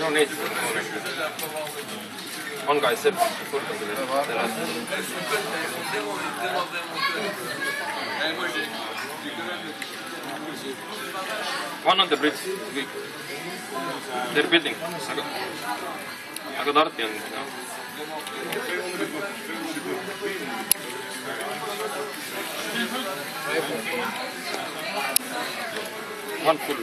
No need. One guy said One on the bridge. They're building. aga, aga Tarti on One full.